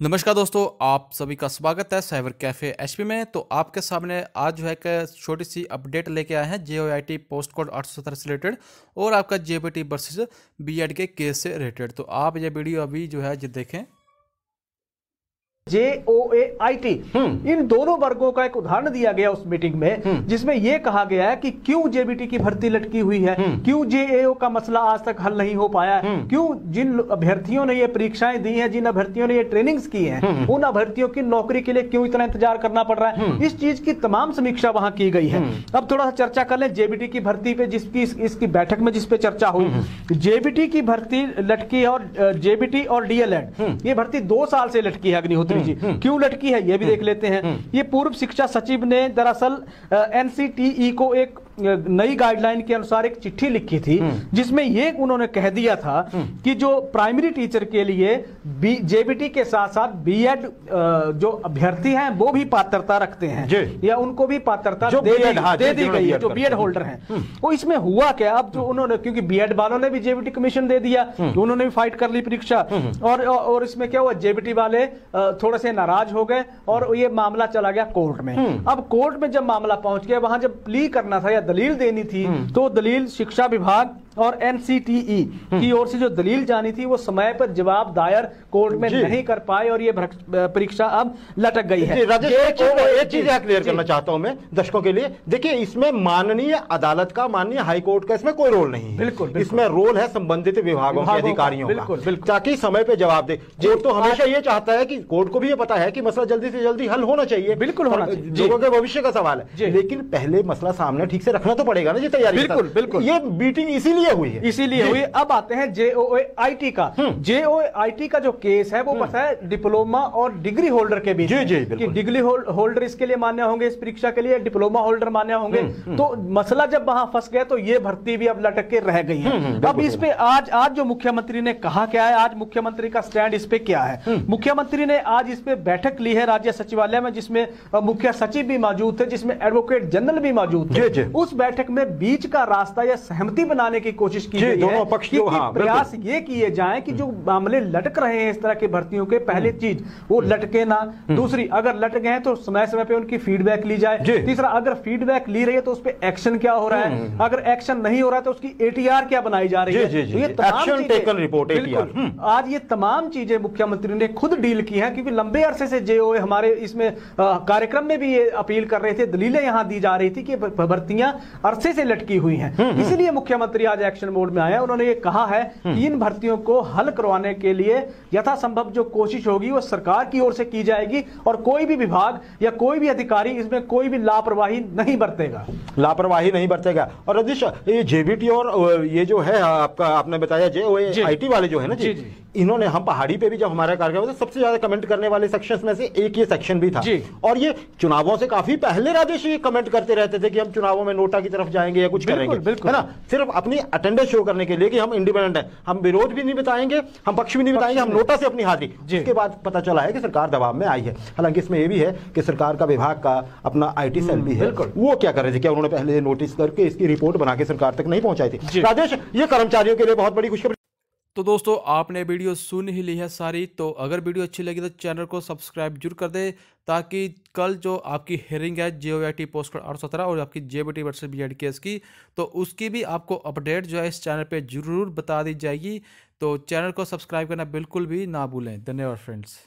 नमस्कार दोस्तों, आप सभी का स्वागत है साइबर कैफ़े एचपी में। तो आपके सामने आज जो है कि छोटी सी अपडेट लेके आए हैं J O I T post code आठ सौ सत्रह से रिलेटेड और आपका J B T versus B Ed के केस से रिलेटेड। तो आप ये वीडियो अभी जो है जो देखें। जे ओ ए आई टी इन दोनों वर्गों का एक उदाहरण दिया गया उस मीटिंग में हम्म। जिसमें यह कहा गया है कि क्यों जेबीटी की भर्ती लटकी हुई है हम्म। क्यों जेएओ का मसला आज तक हल नहीं हो पाया हम्म। क्यों जिन अभ्यर्थियों ने ये परीक्षाएँ दी हैं जिन अभ्यर्थियों ने ये ट्रेनिंग्स की हैं उन अभ्यर्थियों की नौकरी के लिए क्यों इतना इंतज़ार करना पड़ रहा है? इस चीज़ की तमाम समीक्षा वहाँ की गई है। अब थोड़ा सा चर्चा कर ले जेबीटी की भर्ती पे जिसकी इसकी बैठक में जिसपे चर्चा हुई। जेबीटी की भर्ती लटकी और जेबीटी और डीएलएड ये भर्ती दो साल से लटकी है अग्निहोत्री जी क्यों लटकी है? ये भी देख लेते हैं। ये पूर्व शिक्षा सचिव ने दरअसल एनसीटीई को एक नई गाइडलाइन के अनुसार एक चिट्ठी लिखी थी हम्म। जिसमें ये उन्होंने कह दिया था हम्म। कि जो प्राइमरी टीचर के लिए जेबीटी के साथ साथ बीएड जो अभ्यर्थी हैं वो भी पात्रता रखते हैं। या उनको भी पात्रता दे, दी, हाँ, दे दी गई है जो बीएड होल्डर हैं। वो हम्म। इसमें हुआ क्या? अब जो उन्होंने क्योंकि बीएड वालों ने भी जेबीटी कमीशन दे दिया उन्होंने भी फाइट कर ली परीक्षा। और और इसमें क्या हुआ? जेबीटी वाले थोड़े से नाराज़ हो गए और ये मामला चला गया कोर्ट में। अब कोर्ट में जब मामला पहुँच गया वहाँ जब प्ली करना था या दलील देनी थी। तो दलील शिक्षा विभाग और एनसीटीई हम्म। की ओर से जो दलील जानी थी वो समय पर जवाब दायर कोर्ट में नहीं कर पाए और ये परीक्षा अब लटक गई है। एक चीज़ क्लियर करना चाहता हूँ मैं दर्शकों के लिए। देखिए इसमें माननीय अदालत का माननीय हाईकोर्ट का इसमें कोई रोल नहीं है। बिल्कुल इसमें रोल है संबंधित विभागों के अधिकारियों का। ताकि समय पर जवाब दे। कोर्ट तो हमेशा ये चाहता है कि कोर्ट को भी ये पता है कि मसला जल्दी से जल्दी हल होना चाहिए। बिल्कुल होना चाहिए। लोगों के भविष्य का सवाल है। लेकिन पहले मसला सामने ठीक से रखना तो पड़ेगा ना जी तैयारी बिल्कुल बिल्कुल। ये मीटिंग इसीलिए हुई है। इसीलिए हुई। अब आते हैं जेओ आई टी का। जेओ हम्म। आई टी का जो केस है वो बस हम्म। है डिप्लोमा और डिग्री होल्डर के बीच जी जी कि डिग्री होल्डर इसके लिए मान्य होंगे इस परीक्षा के लिए डिप्लोमा होल्डर मान्य होंगे। हम्म, तो मसला जब वहाँ फंस गया तो ये भर्ती भी अब लटक के रह गई है। अब इस पे आज आज जो मुख्यमंत्री ने कहा क्या है आज मुख्यमंत्री का स्टैंड इस पे क्या है? मुख्यमंत्री ने आज इस पे बैठक ली है राज्य सचिवालय में जिसमें मुख्य सचिव भी मौजूद थे जिसमें एडवोकेट जनरल भी मौजूद थे। उस बैठक में बीच का रास्ता या सहमति बनाने की कोशिश की गई दोनों पक्ष कि, हाँ, प्रयास ये किए जाएँ कि जो मामले लटक रहे हैं इस तरह की भर्तियों के पहले हम्म। चीज़ वो लटके ना। हम्म। दूसरी अगर लटक गए तो समय समय पे उनकी फीडबैक ली जाए। तीसरा अगर फीडबैक ली रही है तो उस पर एक्शन क्या हो रहा है? हम्म। अगर एक्शन नहीं हो रहा है तो उसकी एटीआर क्या बनाई जा रही है? तो ये तमाम रिपोर्ट आज ये तमाम चीज़ें मुख्यमंत्री ने खुद डील की है क्योंकि लंबे अरसे से जे हमारे इसमें कार्यक्रम में भी ये अपील कर रहे थे दलीलें यहाँ दी जा रही थी कि भर्तियाँ अरसे से लटकी हुई हैं। इसलिए मुख्यमंत्री आज एक्शन मोड में आया उन्होंने ये कहा है कि हम्म। इन भर्तियों को हल करवाने के लिए यथासंभव जो कोशिश होगी वो सरकार की ओर से की जाएगी और कोई भी विभाग या कोई भी अधिकारी इसमें कोई भी लापरवाही नहीं बरतेगा। लापरवाही नहीं बरतेगा। और रजिश ये जेबीटी और ये जो है आपका आपने बताया जे आई वाले जो है ना जी, जी। इन्होंने हम पहाड़ी पे भी जब हमारा कार्यक्रम सबसे ज़्यादा कमेंट करने वाले सेक्शंस में से एक ये सेक्शन भी था। और ये चुनावों से काफ़ी पहले राजेश ये कमेंट करते रहते थे कि हम चुनावों में नोटा की तरफ़ जाएँगे या कुछ करेंगे। है ना? सिर्फ़ अपनी अटेंडेंस शो करने के लिए कि हम इंडिपेंडेंट है। हम विरोध भी नहीं बताएँगे हम पक्ष भी नहीं बताएँगे हम नोटा से अपनी हाजिरी जिसके बाद पता चला है कि सरकार दबाव में आई है। हालाँकि इसमें यह भी है कि सरकार का विभाग का अपना आईटी सेल भी है। वो क्या कर रहे थे? क्या उन्होंने पहले नोटिस करके इसकी रिपोर्ट बना के सरकार तक नहीं पहुंचाई थी? राजेश ये कर्मचारियों के लिए बहुत बड़ी खुशखबरी तो दोस्तों, आपने वीडियो सुन ही ली है सारी। तो अगर वीडियो अच्छी लगी तो चैनल को सब्सक्राइब ज़रूर कर दे, ताकि कल जो आपकी हेयरिंग है जे ओ आई टी पोस्ट आठ सौ सत्रह और आपकी J B T versus B Ed case की तो उसकी भी आपको अपडेट जो है इस चैनल पे ज़रूर बता दी जाएगी। तो चैनल को सब्सक्राइब करना बिल्कुल भी ना भूलें। धन्यवाद फ्रेंड्स